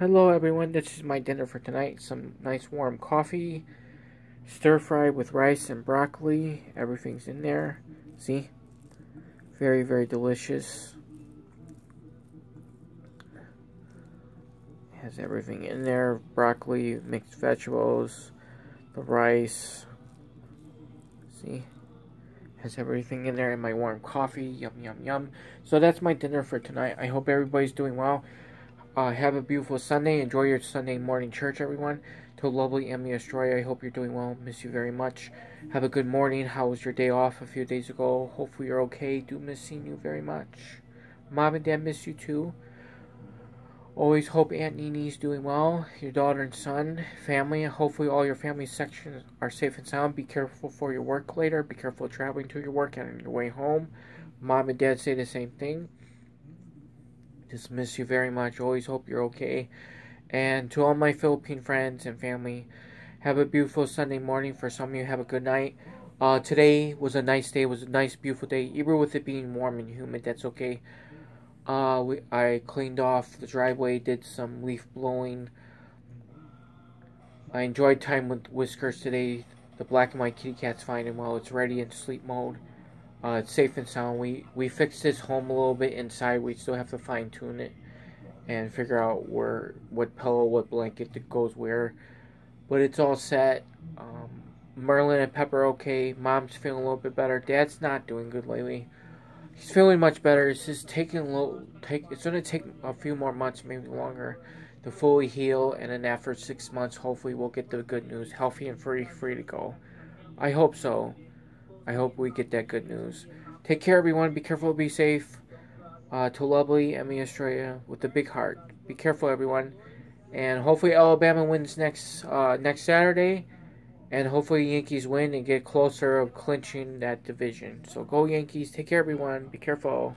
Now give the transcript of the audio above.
Hello everyone, this is my dinner for tonight. Some nice warm coffee, stir fry with rice and broccoli. Everything's in there. See? Very, very delicious. Has everything in there. Broccoli, mixed vegetables, the rice. See? Has everything in there and my warm coffee. Yum, yum, yum. So that's my dinner for tonight. I hope everybody's doing well. Uh, have a beautiful Sunday. Enjoy your Sunday morning church, everyone. To lovely Emily Estrella, I hope you're doing well. Miss you very much. Have a good morning. How was your day off a few days ago? Hopefully you're okay. Do miss seeing you very much. Mom and Dad miss you too. Always hope Aunt Nini's doing well. Your daughter and son, family. Hopefully all your family sections are safe and sound. Be careful for your work later. Be careful traveling to your work and on your way home. Mom and Dad say the same thing. Just miss you very much. Always hope you're okay. And to all my Philippine friends and family, have a beautiful Sunday morning. For some of you, have a good night. Uh, today was a nice day. It was a nice, beautiful day. Even with it being warm and humid, that's okay. Uh, we, I cleaned off the driveway, did some leaf blowing. I enjoyed time with Whiskers today. The black and white kitty cat's fine and well. It's ready in sleep mode. Uh, it's safe and sound. We we fixed this home a little bit inside. We still have to fine tune it and figure out where what pillow, what blanket goes where. But it's all set. Um, Merlin and Pepper okay. Mom's feeling a little bit better. Dad's not doing good lately. He's feeling much better. It's just taking a little. Take. It's gonna take a few more months, maybe longer, to fully heal. And then after six months, hopefully we'll get the good news, healthy and free, free to go. I hope so. I hope we get that good news. Take care, everyone. Be careful. Be safe. Uh, to lovely Emie Estrella with a big heart. Be careful, everyone. And hopefully Alabama wins next uh, next Saturday. And hopefully Yankees win and get closer of clinching that division. So go Yankees. Take care, everyone. Be careful.